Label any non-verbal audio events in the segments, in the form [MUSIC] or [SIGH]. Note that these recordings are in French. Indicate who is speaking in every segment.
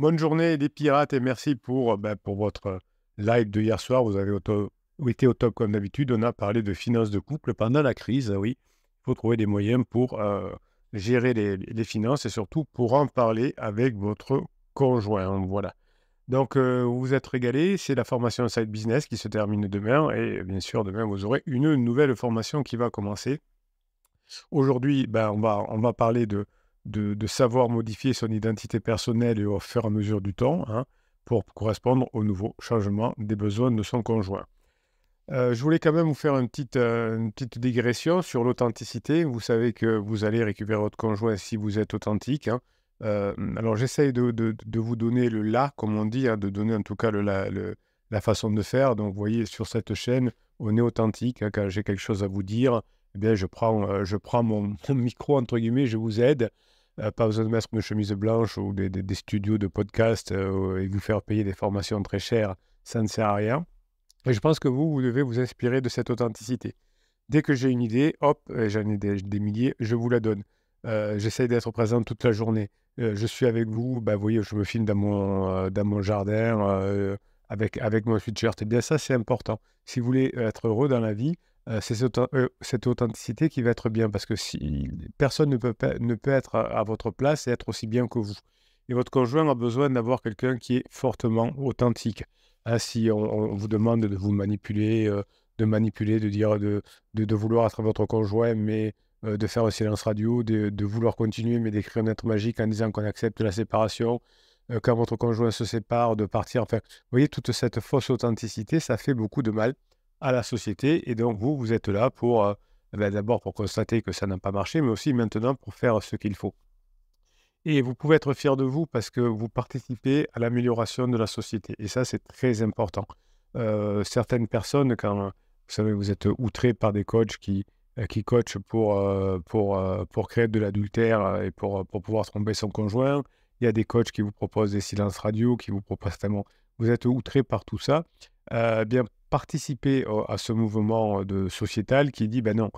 Speaker 1: Bonne journée les pirates et merci pour, ben, pour votre live de hier soir. Vous avez été au top comme d'habitude. On a parlé de finances de couple pendant la crise. Oui, il faut trouver des moyens pour euh, gérer les, finances et surtout pour en parler avec votre conjoint. Voilà. Donc, euh, vous vous êtes régalé. C'est la formation Side Business qui se termine demain. Et bien sûr, demain, vous aurez une nouvelle formation qui va commencer. Aujourd'hui, ben, on, va, on va parler de de, savoir modifier son identité personnelle et au fur et à mesure du temps hein, pour correspondre aux nouveaux changements des besoins de son conjoint. Euh, je voulais quand même vous faire une petite, euh, une petite digression sur l'authenticité. Vous savez que vous allez récupérer votre conjoint si vous êtes authentique. Hein. Euh, alors j'essaye de, vous donner le là, comme on dit, hein, de donner en tout cas la, la, façon de faire. Donc vous voyez sur cette chaîne, on est authentique. quand j'ai quelque chose à vous dire, eh bien, je prends, je prends [LAUGHS] mon, micro, entre guillemets, je vous aide. Euh, pas besoin de mettre une chemise blanche ou des, studios de podcast euh, et vous faire payer des formations très chères, ça ne sert à rien. Et je pense que vous, vous devez vous inspirer de cette authenticité. Dès que j'ai une idée, hop, j'en ai des, milliers, je vous la donne. Euh, j'essaye d'être présent toute la journée. je suis avec vous, bah, vous voyez, je me filme dans mon, dans mon jardin avec, avec mon sweatshirt. Et bien ça, c'est important. Si vous voulez être heureux dans la vie, euh, c'est cette, authenticité qui va être bien parce que si personne ne peut, ne peut être à, votre place et être aussi bien que vous. Et votre conjoint a besoin d'avoir quelqu'un qui est fortement authentique. Hein, si on, vous demande de vous manipuler, de manipuler, de dire de, de, vouloir être votre conjoint, mais de faire un silence radio, de, de vouloir continuer, mais d'écrire une lettre magique en disant qu'on accepte la séparation, quand votre conjoint se sépare, de partir. Enfin, vous voyez, toute cette fausse authenticité, ça fait beaucoup de mal à la société. Et donc, vous, vous êtes là pour, euh, ben, d'abord pour constater que ça n'a pas marché, mais aussi maintenant pour faire ce qu'il faut. Et vous pouvez être fier de vous parce que vous participez à l'amélioration de la société. Et ça, c'est très important. Euh, certaines personnes, quand vous savez, vous êtes outré par des coachs qui, euh, qui coachent pour, pour, pour créer de l'adultère et pour, pour pouvoir tromper son conjoint. Il y a des coachs qui vous proposent des silences radio, qui vous proposent tellement. Vous êtes outré par tout ça. Bien, participer à ce mouvement de sociétal qui dit ben non,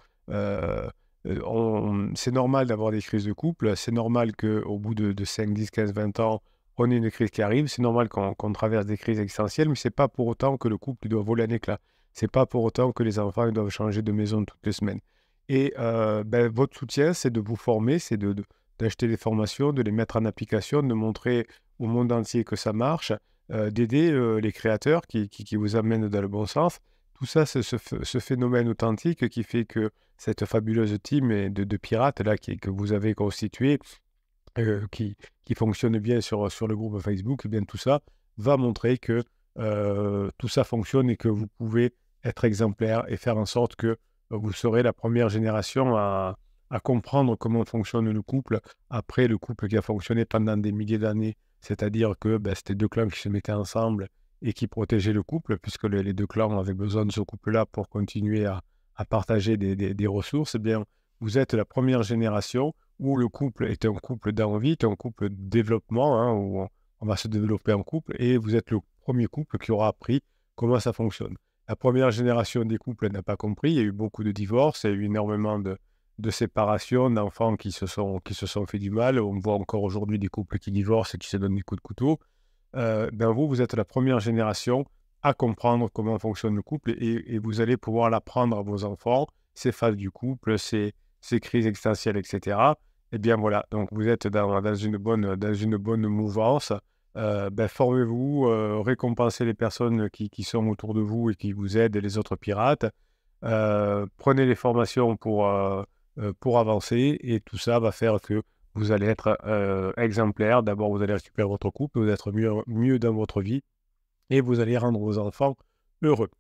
Speaker 1: c'est normal d'avoir des crises de couple, c'est normal qu'au bout de, 5, 10, 15, 20 ans, on ait une crise qui arrive, c'est normal qu'on traverse des crises existentielles, mais c'est pas pour autant que le couple doit voler un éclat. C'est pas pour autant que les enfants doivent changer de maison toutes les semaines. Et ben, votre soutien, c'est de vous former, c'est d'acheter de, des formations, de les mettre en application, de montrer au monde entier que ça marche, d'aider euh, les créateurs qui, vous amènent dans le bon sens. Tout ça, c'est ce, phénomène authentique qui fait que cette fabuleuse team de, pirates là, que vous avez constituée, euh, qui, fonctionne bien sur, sur le groupe Facebook, eh bien tout ça va montrer que tout ça fonctionne et que vous pouvez être exemplaire et faire en sorte que vous serez la première génération à comprendre comment fonctionne le couple après le couple qui a fonctionné pendant des milliers d'années c'est-à-dire que ben, c'était deux clans qui se mettaient ensemble et qui protégeaient le couple, puisque les, deux clans avaient besoin de ce couple-là pour continuer à, partager des, ressources. Eh bien, vous êtes la première génération où le couple est un couple d'envie, un couple de développement, hein, où on, va se développer en couple, et vous êtes le premier couple qui aura appris comment ça fonctionne. La première génération des couples n'a pas compris, il y a eu beaucoup de divorces, il y a eu énormément de, de séparation d'enfants qui se sont qui se sont fait du mal. On voit encore aujourd'hui des couples qui divorcent et qui se donnent des coups de couteau. Euh, ben vous, vous êtes la première génération à comprendre comment fonctionne le couple et, vous allez pouvoir l'apprendre à vos enfants, ces phases du couple, ces, ces crises existentielles, etc. Et eh bien voilà, donc vous êtes dans, une, bonne, dans une bonne mouvance. Euh, ben formez-vous, euh, récompensez les personnes qui, qui, sont autour de vous et qui vous aident, les autres pirates. prenez les formations pour, pour avancer. Et tout ça va faire que vous allez être euh, exemplaire. D'abord, vous allez récupérer votre couple, vous allez être mieux, mieux dans votre vie et vous allez rendre vos enfants heureux.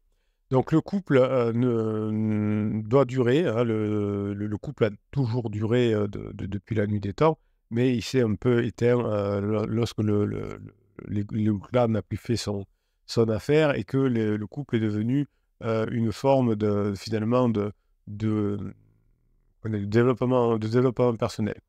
Speaker 1: Donc le couple euh, ne, doit durer, hein, le, le, couple a toujours duré depuis la nuit des temps, mais il s'est un peu éteint lorsque le, le, n'a plus fait son, son affaire et que le, couple est devenu une forme de, finalement de, de, du développement, développement personnel.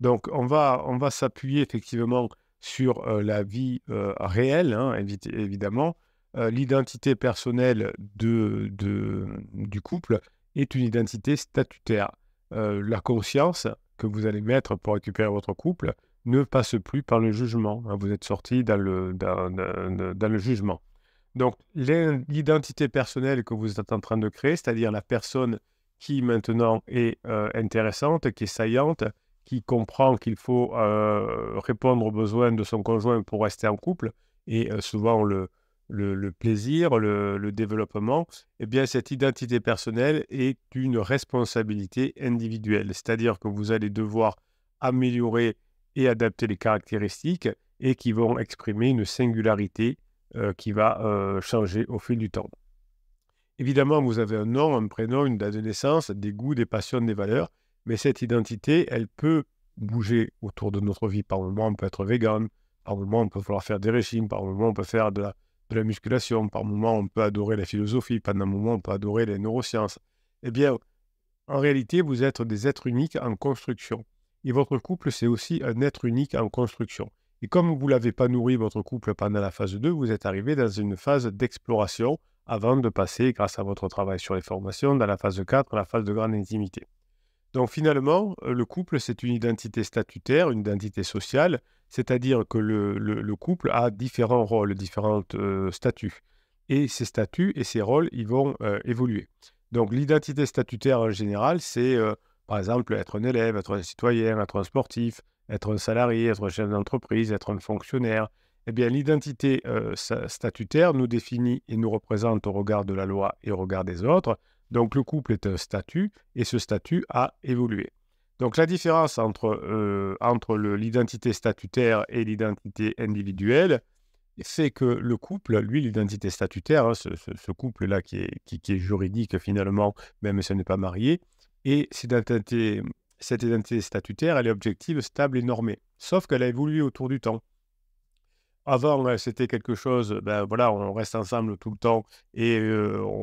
Speaker 1: Donc, on va, on va s'appuyer effectivement sur euh, la vie euh, réelle, hein, évidemment. Euh, l'identité personnelle de, de, du couple est une identité statutaire. la conscience que vous allez mettre pour récupérer votre couple ne passe plus par le jugement. Hein. Vous êtes sorti dans le, dans le jugement. Donc, l'identité personnelle que vous êtes en train de créer, c'est-à-dire la personne qui maintenant est euh, intéressante, qui est saillante, qui comprend qu'il faut euh, répondre aux besoins de son conjoint pour rester en couple, et euh, souvent le, le, plaisir, le, développement, eh bien cette identité personnelle est une responsabilité individuelle. C'est-à-dire que vous allez devoir améliorer et adapter les caractéristiques et qui vont exprimer une singularité qui va changer au fil du temps. Évidemment, vous avez un nom, un prénom, une date de naissance, des goûts, des passions, des valeurs, mais cette identité, elle peut bouger autour de notre vie. Par moment, on peut être vegan, par moment, on peut falloir faire des régimes, par moment, on peut faire de la, musculation, par moment, on peut adorer la philosophie, par moment, on peut adorer les neurosciences. Eh bien, en réalité, vous êtes des êtres uniques en construction. Et votre couple, c'est aussi un être unique en construction. Et comme vous ne l'avez pas nourri, votre couple, pendant la phase 2, vous êtes arrivé dans une phase d'exploration avant de passer, grâce à votre travail sur les formations, dans la phase 4, la phase de grande intimité. Donc finalement, euh, le couple, c'est une identité statutaire, une identité sociale, c'est-à-dire que le, couple a différents rôles, différents euh, statuts. Et ces statuts et ces rôles, ils vont euh, évoluer. Donc l'identité statutaire en général, c'est par exemple être un élève, être un citoyen, être un sportif, être un salarié, être un chef d'entreprise, être un fonctionnaire, eh bien, l'identité euh, statutaire nous définit et nous représente au regard de la loi et au regard des autres. Donc, le couple est un statut et ce statut a évolué. Donc, la différence entre, euh, l'identité statutaire et l'identité individuelle, c'est que le couple, lui, l'identité statutaire, hein, ce, couple-là qui est, qui, est, juridique finalement, même si on n'est pas marié, et cette identité, cette identité statutaire, elle est objective, stable et normée. Sauf qu'elle a évolué autour du temps. Avant, c'était quelque chose, ben voilà, on reste ensemble tout le temps et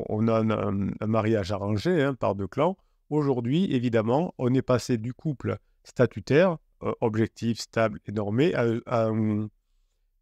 Speaker 1: on, a un, mariage arrangé hein, par deux clans. Aujourd'hui, évidemment, on est passé du couple statutaire, objectif, stable et normé, à, un,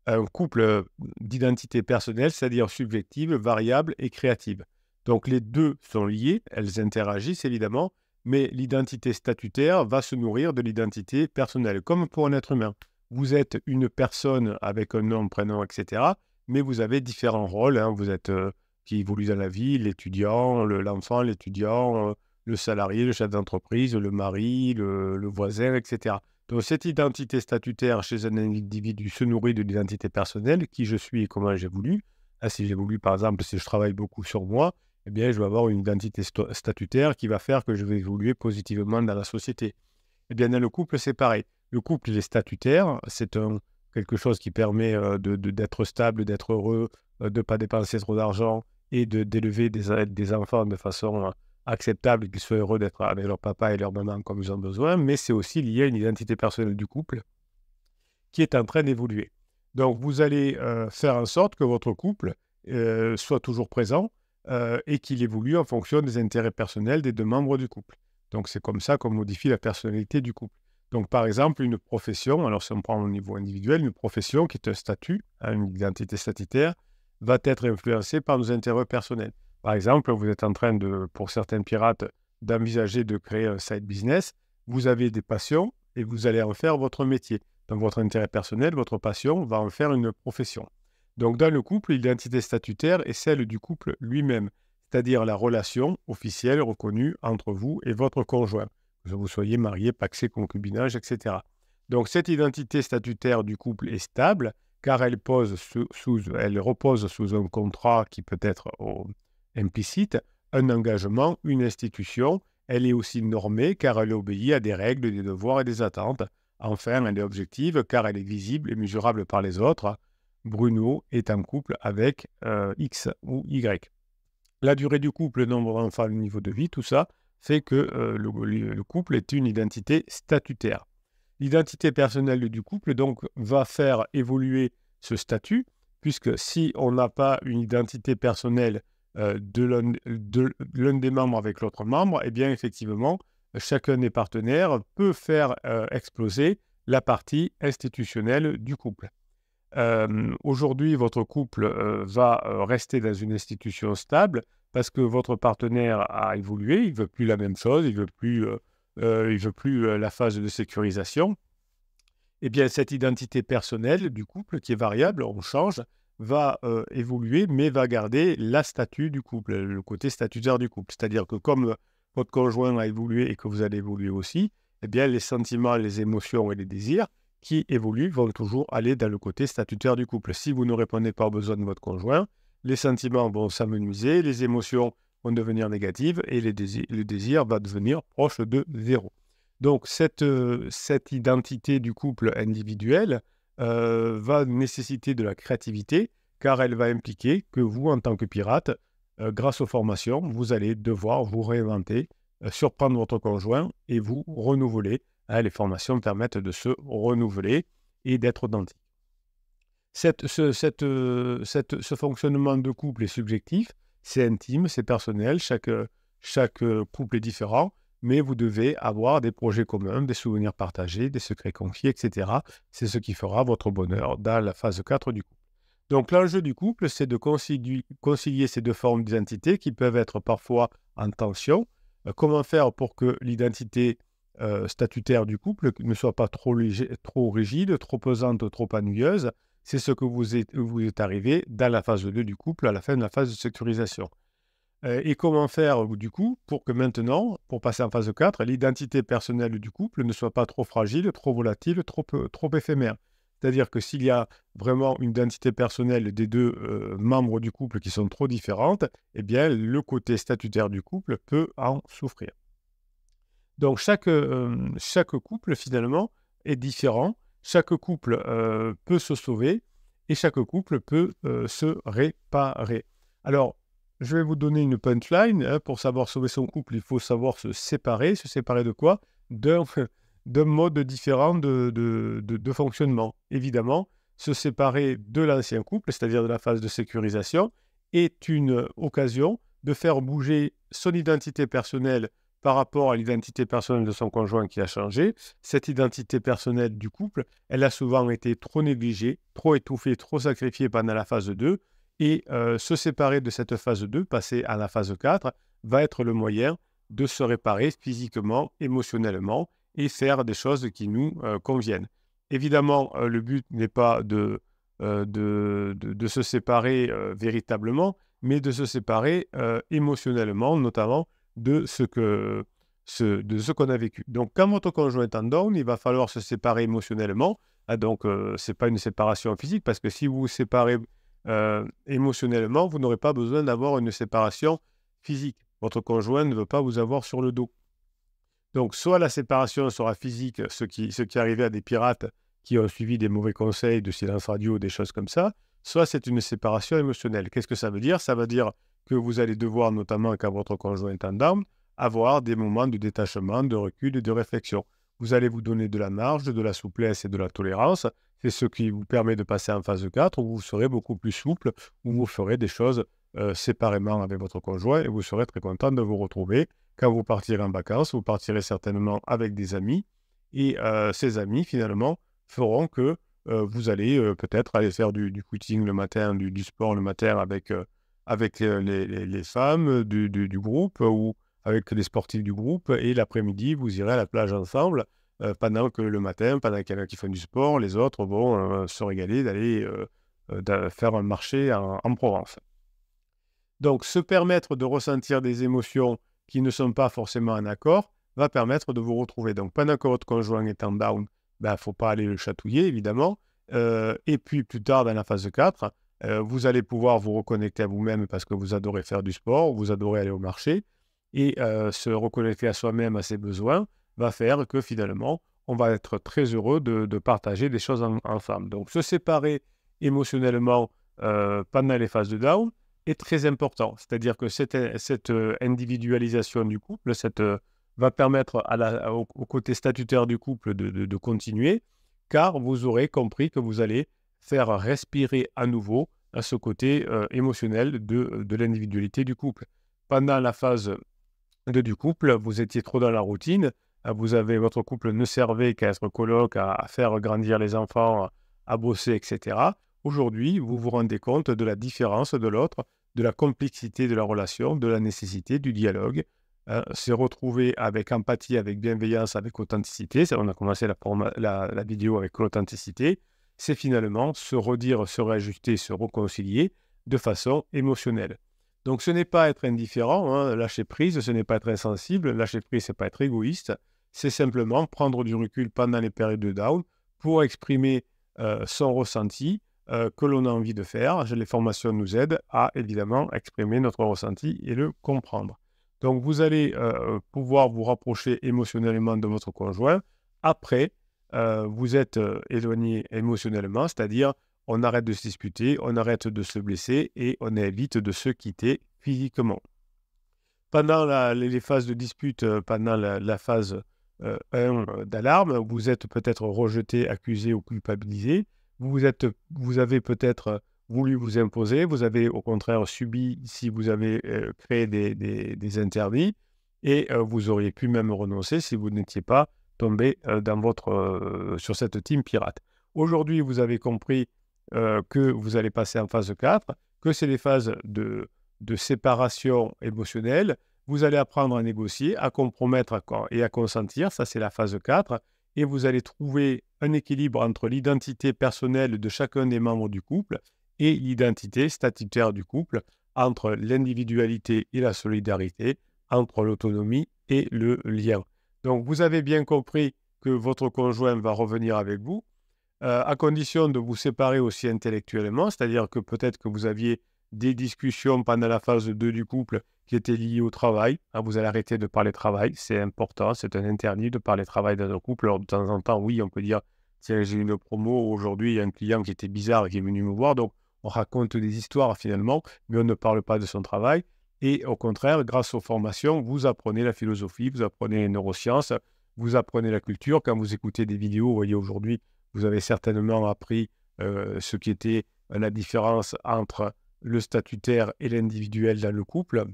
Speaker 1: un, couple d'identité personnelle, c'est-à-dire subjective, variable et créative. Donc les deux sont liés, elles interagissent évidemment, mais l'identité statutaire va se nourrir de l'identité personnelle, comme pour un être humain vous êtes une personne avec un nom, prénom, etc. Mais vous avez différents rôles. Hein. Vous êtes euh, qui évoluent dans la vie, l'étudiant, l'enfant, l'étudiant, euh, le salarié, le chef d'entreprise, le mari, le, voisin, etc. Donc cette identité statutaire chez un individu se nourrit de l'identité personnelle, qui je suis et comment j'ai voulu. Ah, si j'ai voulu, par exemple, si je travaille beaucoup sur moi, eh bien, je vais avoir une identité statutaire qui va faire que je vais évoluer positivement dans la société. Eh bien, dans le couple, c'est pareil. Le couple, est statutaire. C'est quelque chose qui permet euh, d'être stable, d'être heureux, euh, de ne pas dépenser trop d'argent et d'élever des, des, enfants de façon euh, acceptable, qu'ils soient heureux d'être avec leur papa et leur maman comme ils ont besoin. Mais c'est aussi lié à une identité personnelle du couple qui est en train d'évoluer. Donc, vous allez faire en sorte que votre couple soit toujours présent et qu'il évolue en fonction des intérêts personnels des deux membres du couple. Donc, c'est comme ça qu'on modifie la personnalité du couple. Donc, par exemple, une profession, alors si on prend au niveau individuel, une profession qui est un statut, hein, une identité statutaire, va être influencée par nos intérêts personnels. Par exemple, vous êtes en train pour certains pirates, d'envisager de créer un side business. Vous avez des passions et vous allez en faire votre métier. Donc, votre intérêt personnel, votre passion va en faire une profession. Donc, dans le couple, l'identité statutaire est celle du couple lui-même, c'est-à-dire la relation officielle reconnue entre vous et votre conjoint que vous soyez marié, paxé, concubinage, etc. Donc cette identité statutaire du couple est stable car elle, repose sous un contrat qui peut être implicite, un engagement, une institution. Elle est aussi normée car elle obéit à des règles, des devoirs et des attentes. Enfin, elle est objective car elle est visible et mesurable par les autres. Bruno est en couple avec euh, X ou Y. La durée du couple, le nombre d'enfants, le niveau de vie, tout ça, fait que euh, le, couple est une identité statutaire. L'identité personnelle du couple donc va faire évoluer ce statut, puisque si on n'a pas une identité personnelle euh, de l'un des membres avec l'autre membre, eh bien effectivement, chacun des partenaires peut faire euh, exploser la partie institutionnelle du couple. Aujourd'hui, votre couple va rester dans une institution stable, parce que votre partenaire a évolué, il veut plus la même chose, il veut plus, euh, euh, il veut plus euh, la phase de sécurisation. eh bien cette identité personnelle du couple qui est variable, on change, va évoluer, mais va garder la statut du couple, le côté statutaire du couple. C'est-à-dire que comme votre conjoint a évolué et que vous allez évoluer aussi, eh bien les sentiments, les émotions et les désirs qui évoluent vont toujours aller dans le côté statutaire du couple. Si vous ne répondez pas aux besoins de votre conjoint, les sentiments vont s'amenuiser, les émotions vont devenir négatives et le désir va devenir proche de zéro. Donc cette, euh, identité du couple individuel euh, va nécessiter de la créativité car elle va impliquer que vous, en tant que pirate, euh, grâce aux formations, vous allez devoir vous réinventer, surprendre votre conjoint et vous renouveler. Hein, les formations permettent de se renouveler et d'être authentique. Cette, ce, cette, cette, ce fonctionnement de couple est subjectif, c'est intime, c'est personnel, chaque, chaque couple est différent mais vous devez avoir des projets communs, des souvenirs partagés, des secrets confiés, etc. C'est ce qui fera votre bonheur dans la phase 4 du couple. Donc l'enjeu du couple, c'est de concilier, ces deux formes d'identité qui peuvent être parfois en tension. Euh, comment faire pour que l'identité euh, statutaire du couple ne soit pas trop, trop, rigide, trop pesante, trop ennuyeuse? C'est ce que vous êtes, vous êtes arrivé dans la phase 2 du couple, à la fin de la phase de sécurisation. Euh, et comment faire du coup pour que maintenant, pour passer en phase 4, l'identité personnelle du couple ne soit pas trop fragile, trop volatile, trop, éphémère? C'est-à-dire que s'il y a vraiment une identité personnelle des deux membres du couple qui sont trop différentes, eh bien le côté statutaire du couple peut en souffrir. Donc chaque couple finalement est différent, chaque couple peut se sauver et chaque couple peut se réparer. Alors je vais vous donner une punchline. Hein, pour savoir sauver son couple, il faut savoir se séparer. Se séparer de quoi? [LAUGHS] D'un mode différent de, de, fonctionnement. Évidemment, se séparer de l'ancien couple, c'est-à-dire de la phase de sécurisation, est une occasion de faire bouger son identité personnelle par rapport à l'identité personnelle de son conjoint qui a changé. Cette identité personnelle du couple, elle a souvent été trop négligée, trop étouffée, trop sacrifiée pendant la phase 2 et se séparer de cette phase 2, passer à la phase 4, va être le moyen de se réparer physiquement, émotionnellement et faire des choses qui nous conviennent. Évidemment, le but n'est pas de, de, de, se séparer véritablement, mais de se séparer émotionnellement, notamment de ce que ce, de ce qu'on a vécu. Donc, quand votre conjoint est en down, il va falloir se séparer émotionnellement. Ah, donc, ce n'est pas une séparation physique, parce que si vous vous séparez euh, émotionnellement, vous n'aurez pas besoin d'avoir une séparation physique. Votre conjoint ne veut pas vous avoir sur le dos. Donc, soit la séparation sera physique, ce qui, ce qui à des pirates qui ont suivi des mauvais conseils de silence radio, des choses comme ça, soit c'est une séparation émotionnelle. Qu'est-ce que ça veut dire? Ça veut dire que vous allez devoir, notamment quand votre conjoint est en down, avoir des moments de détachement, de recul et de réflexion. Vous allez vous donner de la marge, de la souplesse et de la tolérance c'est ce qui vous permet de passer en phase 4 où vous serez beaucoup plus souple, où vous ferez des choses euh, séparément avec votre conjoint et vous serez très content de vous retrouver. Quand vous partirez en vacances, vous partirez certainement avec des amis et euh, ces amis finalement feront que euh, vous allez peut-être aller faire du, du footing le matin, du, sport le matin avec, avec les, femmes du, du, groupe ou avec les sportifs du groupe et l'après-midi vous irez à la plage ensemble pendant que le matin, pendant qu'il y en a qui font du sport, les autres vont se régaler d'aller faire un marché en, Provence. Donc, se permettre de ressentir des émotions qui ne sont pas forcément en accord va permettre de vous retrouver. Donc, pendant que votre conjoint est en down, il ben, ne faut pas aller le chatouiller, évidemment. et puis, plus tard, dans la phase 4, vous allez pouvoir vous reconnecter à vous-même parce que vous adorez faire du sport, vous adorez aller au marché et se reconnecter à soi-même, à ses besoins, va faire que finalement, on va être très heureux de, partager des choses ensemble. Donc, se séparer émotionnellement pendant les phases de down est très important. C'est-à-dire que cette, individualisation du couple cette, va permettre au, côté statutaire du couple de, continuer, car vous aurez compris que vous allez faire respirer à nouveau à ce côté émotionnel de, de l'individualité du couple. Pendant la phase de, du couple, vous étiez trop dans la routine, ah, vous avez votre couple ne servait qu'à être coloc, à, faire grandir les enfants, à bosser, etc. Aujourd'hui, vous vous rendez compte de la différence de l'autre, de la complexité de la relation, de la nécessité du dialogue, se retrouver avec empathie, avec bienveillance, avec authenticité. On a commencé la, la vidéo avec l'authenticité. C'est finalement se redire, se réajuster, se réconcilier de façon émotionnelle. Donc ce n'est pas être indifférent, hein, lâcher prise, ce n'est pas être insensible, lâcher prise, c'est pas être égoïste, c'est simplement prendre du recul pendant les périodes de down pour exprimer euh, son ressenti euh, que l'on a envie de faire. Les formations nous aident à évidemment exprimer notre ressenti et le comprendre. Donc vous allez euh, pouvoir vous rapprocher émotionnellement de votre conjoint après vous êtes éloigné émotionnellement, c'est-à-dire on arrête de se disputer, on arrête de se blesser et on évite de se quitter physiquement. Pendant les phases de dispute, euh, pendant la, phase 1 euh, euh, d'alarme, vous êtes peut-être rejeté, accusé ou culpabilisé. Vous, êtes, vous avez peut-être voulu vous imposer, vous avez au contraire subi si vous avez créé des, interdits et vous auriez pu même renoncer si vous n'étiez pas tombé dans votre, sur cette team pirate. Aujourd'hui, vous avez compris que vous allez passer en phase 4, que c'est les phases de, séparation émotionnelle. Vous allez apprendre à négocier, à compromettre et à consentir, ça c'est la phase 4, et vous allez trouver un équilibre entre l'identité personnelle de chacun des membres du couple et l'identité statutaire du couple, entre l'individualité et la solidarité, entre l'autonomie et le lien. Donc vous avez bien compris que votre conjoint va revenir avec vous, euh, à condition de vous séparer aussi intellectuellement, c'est-à-dire que peut-être que vous aviez des discussions pendant la phase 2 du couple qui étaient liées au travail. Hein, vous allez arrêter de parler travail, c'est important, c'est un interdit de parler travail dans un couple. Alors de temps en temps, oui, on peut dire, tiens, j'ai une promo, aujourd'hui il y a un client qui était bizarre et qui est venu me voir, donc on raconte des histoires finalement, mais on ne parle pas de son travail. Et au contraire, grâce aux formations, vous apprenez la philosophie, vous apprenez les neurosciences, vous apprenez la culture. Quand vous écoutez des vidéos, vous voyez aujourd'hui, vous avez certainement appris euh, ce qui était la différence entre le statutaire et l'individuel dans le couple.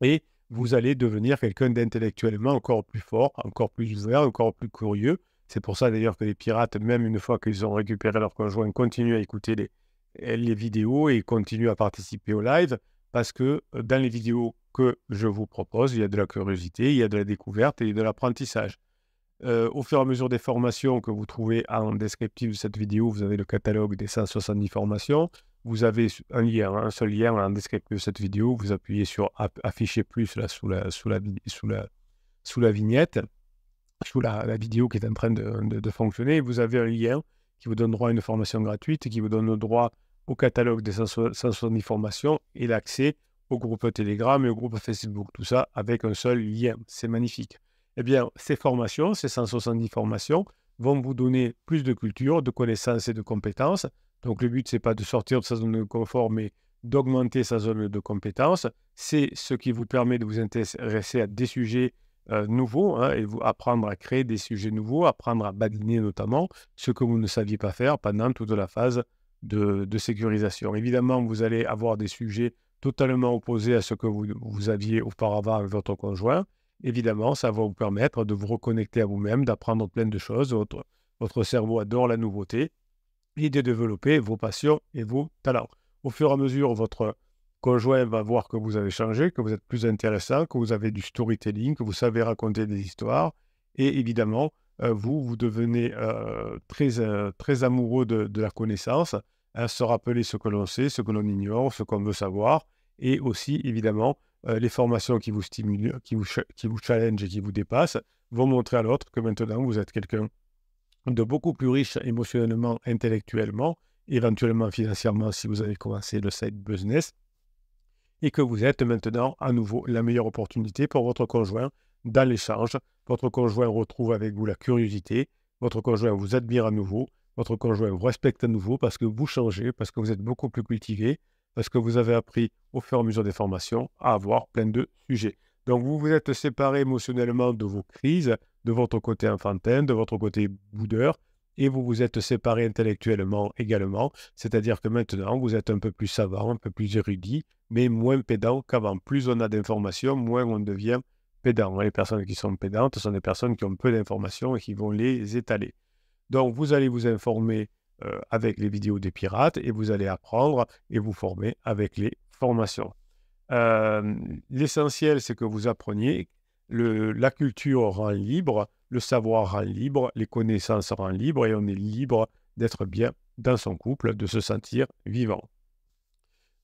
Speaker 1: Et vous allez devenir quelqu'un d'intellectuellement encore plus fort, encore plus ouvert, encore plus curieux. C'est pour ça d'ailleurs que les pirates, même une fois qu'ils ont récupéré leur conjoint, continuent à écouter les, les vidéos et continuent à participer au live parce que dans les vidéos que je vous propose, il y a de la curiosité, il y a de la découverte et de l'apprentissage. Au fur et à mesure des formations que vous trouvez en descriptif de cette vidéo, vous avez le catalogue des 170 formations. Vous avez un lien, un seul lien en descriptif de cette vidéo. Vous appuyez sur afficher plus là, sous, la, sous, la, sous, la, sous la vignette, sous la, vidéo qui est en train de, de, fonctionner. Vous avez un lien qui vous donne droit à une formation gratuite, qui vous donne droit au catalogue des 170 formations et l'accès au groupe Telegram et au groupe Facebook. Tout ça avec un seul lien. C'est magnifique eh bien, ces formations, ces 170 formations, vont vous donner plus de culture, de connaissances et de compétences. Donc, le but, ce n'est pas de sortir de sa zone de confort, mais d'augmenter sa zone de compétences. C'est ce qui vous permet de vous intéresser à des sujets euh, nouveaux hein, et vous apprendre à créer des sujets nouveaux, apprendre à badiner notamment ce que vous ne saviez pas faire pendant toute la phase de, sécurisation. Évidemment, vous allez avoir des sujets totalement opposés à ce que vous, aviez auparavant avec votre conjoint évidemment, ça va vous permettre de vous reconnecter à vous-même, d'apprendre plein de choses. Votre, votre cerveau adore la nouveauté et de développer vos passions et vos talents. Au fur et à mesure, votre conjoint va voir que vous avez changé, que vous êtes plus intéressant, que vous avez du storytelling, que vous savez raconter des histoires. Et évidemment, euh, vous, vous devenez euh, très, euh, très amoureux de, la connaissance, hein, se rappeler ce que l'on sait, ce que l'on ignore, ce qu'on veut savoir, et aussi, évidemment, euh, les formations qui vous stimulent, qui vous, qui vous challenge et qui vous dépassent vont montrer à l'autre que maintenant vous êtes quelqu'un de beaucoup plus riche émotionnellement, intellectuellement, éventuellement financièrement si vous avez commencé le side business, et que vous êtes maintenant à nouveau la meilleure opportunité pour votre conjoint dans l'échange. Votre conjoint retrouve avec vous la curiosité, votre conjoint vous admire à nouveau, votre conjoint vous respecte à nouveau parce que vous changez, parce que vous êtes beaucoup plus cultivé, parce que vous avez appris au fur et à mesure des formations à avoir plein de sujets. Donc vous vous êtes séparé émotionnellement de vos crises, de votre côté enfantin, de votre côté boudeur, et vous vous êtes séparé intellectuellement également, c'est-à-dire que maintenant vous êtes un peu plus savant, un peu plus érudit, mais moins pédant qu'avant. Plus on a d'informations, moins on devient pédant. Les personnes qui sont pédantes sont des personnes qui ont peu d'informations et qui vont les étaler. Donc vous allez vous informer euh, avec les vidéos des pirates et vous allez apprendre et vous former avec les formations. Euh, l'essentiel, c'est que vous appreniez la culture rend libre, le savoir rend libre, les connaissances rendent libre et on est libre d'être bien dans son couple, de se sentir vivant.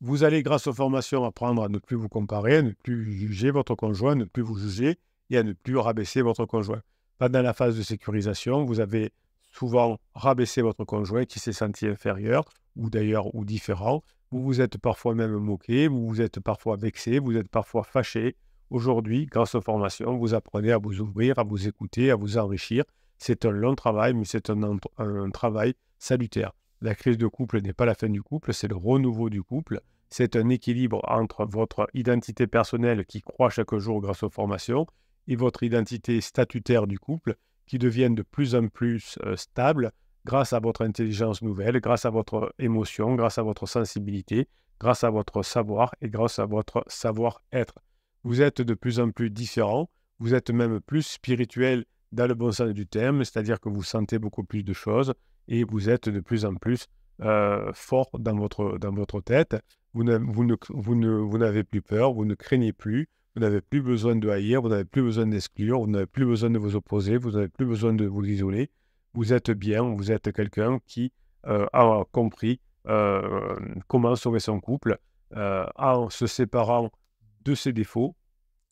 Speaker 1: Vous allez, grâce aux formations, apprendre à ne plus vous comparer, à ne plus juger votre conjoint, à ne plus vous juger et à ne plus rabaisser votre conjoint. Pendant la phase de sécurisation, vous avez souvent rabaissé votre conjoint qui s'est senti inférieur ou d'ailleurs ou différent. Vous vous êtes parfois même moqué, vous vous êtes parfois vexé, vous êtes parfois fâché. Aujourd'hui, grâce aux formations, vous apprenez à vous ouvrir, à vous écouter, à vous enrichir. C'est un long travail, mais c'est un, un travail salutaire. La crise de couple n'est pas la fin du couple, c'est le renouveau du couple. C'est un équilibre entre votre identité personnelle qui croît chaque jour grâce aux formations et votre identité statutaire du couple qui devient de plus en plus euh, stable grâce à votre intelligence nouvelle, grâce à votre émotion, grâce à votre sensibilité, grâce à votre savoir et grâce à votre savoir-être. Vous êtes de plus en plus différent, vous êtes même plus spirituel dans le bon sens du terme, c'est-à-dire que vous sentez beaucoup plus de choses, et vous êtes de plus en plus euh, fort dans votre, dans votre tête. Vous, vous, ne, vous, ne, vous n'avez plus peur, vous ne craignez plus, vous n'avez plus besoin de haïr, vous n'avez plus besoin d'exclure, vous n'avez plus besoin de vous opposer, vous n'avez plus besoin de vous isoler. Vous êtes bien, vous êtes quelqu'un qui euh, a compris euh, comment sauver son couple en se séparant de ses défauts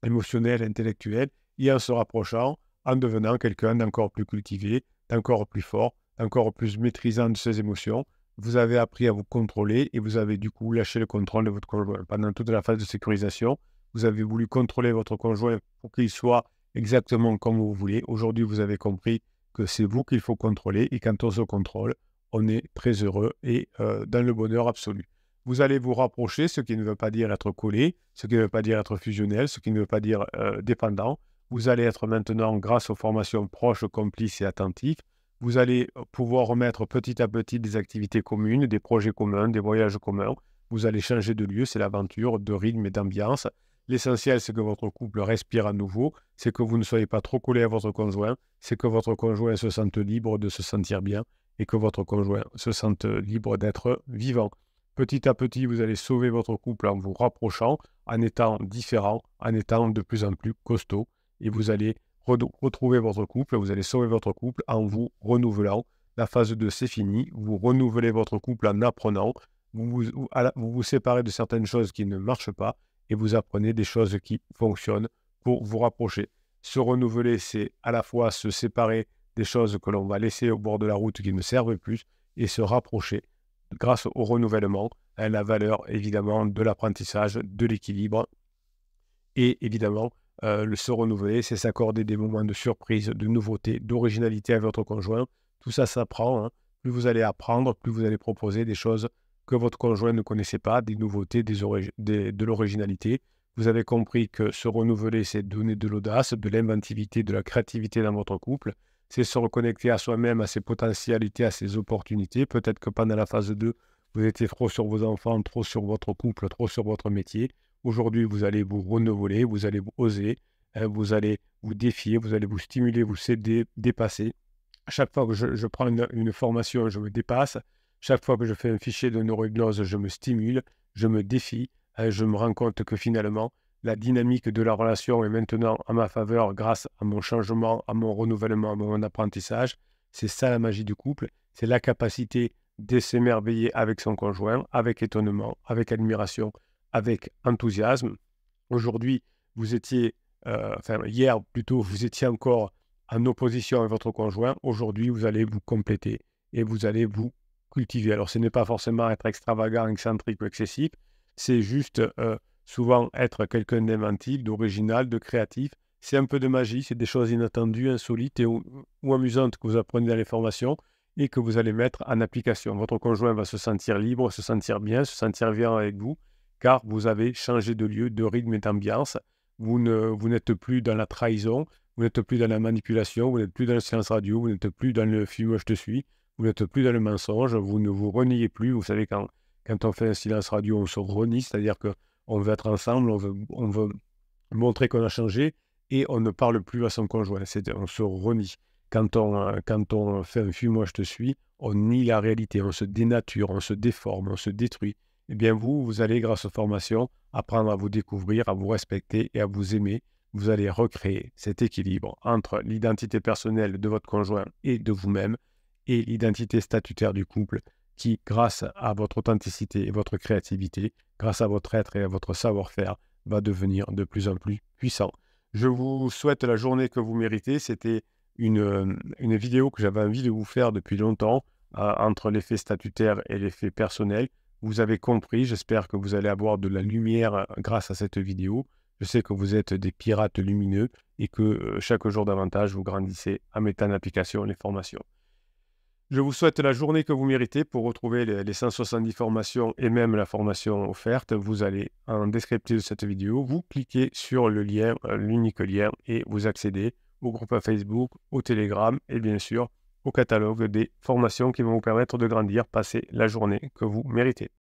Speaker 1: émotionnels, intellectuels, et en se rapprochant, en devenant quelqu'un d'encore plus cultivé, d'encore plus fort, encore plus maîtrisant de ses émotions, vous avez appris à vous contrôler et vous avez du coup lâché le contrôle de votre. Pendant toute la phase de sécurisation, vous avez voulu contrôler votre conjoint pour qu'il soit exactement comme vous voulez. Aujourd'hui, vous avez compris que c'est vous qu'il faut contrôler et quand on se contrôle, on est très heureux et euh, dans le bonheur absolu. Vous allez vous rapprocher, ce qui ne veut pas dire être collé, ce qui ne veut pas dire être fusionnel, ce qui ne veut pas dire euh, dépendant. Vous allez être maintenant, grâce aux formations proches, complices et attentives, vous allez pouvoir remettre petit à petit des activités communes, des projets communs, des voyages communs. Vous allez changer de lieu, c'est l'aventure, de rythme et d'ambiance. L'essentiel, c'est que votre couple respire à nouveau, c'est que vous ne soyez pas trop collé à votre conjoint, c'est que votre conjoint se sente libre de se sentir bien et que votre conjoint se sente libre d'être vivant. Petit à petit, vous allez sauver votre couple en vous rapprochant, en étant différent, en étant de plus en plus costaud, et vous allez retrouver votre couple, vous allez sauver votre couple en vous renouvelant. La phase 2, c'est fini. Vous renouvelez votre couple en apprenant. Vous vous, vous séparez de certaines choses qui ne marchent pas et vous apprenez des choses qui fonctionnent pour vous rapprocher. Se renouveler, c'est à la fois se séparer des choses que l'on va laisser au bord de la route qui ne servent plus et se rapprocher grâce au renouvellement, à la valeur évidemment de l'apprentissage, de l'équilibre et évidemment euh, se renouveler, c'est s'accorder des moments de surprise, de nouveauté, d'originalité à votre conjoint. Tout ça s'apprend. Hein. Plus vous allez apprendre, plus vous allez proposer des choses que votre conjoint ne connaissait pas, des nouveautés, de l'originalité. Vous avez compris que se renouveler, c'est donner de l'audace, de l'inventivité, de la créativité dans votre couple. C'est se reconnecter à soi-même, à ses potentialités, à ses opportunités. Peut-être que pendant la phase 2, vous étiez trop sur vos enfants, trop sur votre couple, trop sur votre métier. Aujourd'hui, vous allez vous renouveler, vous allez vous oser, hein, vous allez vous défier, vous allez vous stimuler, vous céder, dépasser. chaque fois que je, prends une, formation, je me dépasse. Chaque fois que je fais un fichier de neurohypnose, je me stimule, je me défie. Hein, je me rends compte que finalement, la dynamique de la relation est maintenant en ma faveur grâce à mon changement, à mon renouvellement, à mon apprentissage. C'est ça la magie du couple. C'est la capacité de s'émerveiller avec son conjoint, avec étonnement, avec admiration, avec enthousiasme. Aujourd'hui, vous étiez, euh, enfin hier plutôt, vous étiez encore en opposition avec votre conjoint. Aujourd'hui, vous allez vous compléter et vous allez vous cultiver. Alors, ce n'est pas forcément être extravagant, excentrique ou excessif, c'est juste euh, souvent être quelqu'un d'inventif, d'original, de créatif. C'est un peu de magie, c'est des choses inattendues, insolites ou, ou amusantes que vous apprenez dans les formations et que vous allez mettre en application. Votre conjoint va se sentir libre, se sentir bien, se sentir bien avec vous car vous avez changé de lieu, de rythme et d'ambiance. Vous n'êtes plus dans la trahison, vous n'êtes plus dans la manipulation, vous n'êtes plus dans le silence radio, vous n'êtes plus dans le film Je te suis, vous n'êtes plus dans le mensonge, vous ne vous reniez plus. Vous savez, quand, on fait un silence radio, on se renie, c'est-à-dire qu'on veut être ensemble, on veut, on veut montrer qu'on a changé et on ne parle plus à son conjoint. On se renie. Quand on, quand on fait un film Moi je te suis, on nie la réalité, on se dénature, on se déforme, on se détruit eh bien vous, vous allez, grâce aux formations, apprendre à vous découvrir, à vous respecter et à vous aimer vous allez recréer cet équilibre entre l'identité personnelle de votre conjoint et de vous-même et l'identité statutaire du couple qui, grâce à votre authenticité et votre créativité, grâce à votre être et à votre savoir-faire, va devenir de plus en plus puissant. Je vous souhaite la journée que vous méritez. C'était une, une vidéo que j'avais envie de vous faire depuis longtemps euh, entre l'effet statutaire et l'effet personnel. Vous avez compris, j'espère que vous allez avoir de la lumière euh, grâce à cette vidéo. Je sais que vous êtes des pirates lumineux et que euh, chaque jour davantage vous grandissez en mettant en application les formations. Je vous souhaite la journée que vous méritez pour retrouver les, 170 formations et même la formation offerte. Vous allez en descriptif de cette vidéo, vous cliquez sur le lien, euh, l'unique lien, et vous accédez au groupe Facebook, au Telegram et bien sûr au catalogue des formations qui vont vous permettre de grandir, passer la journée que vous méritez.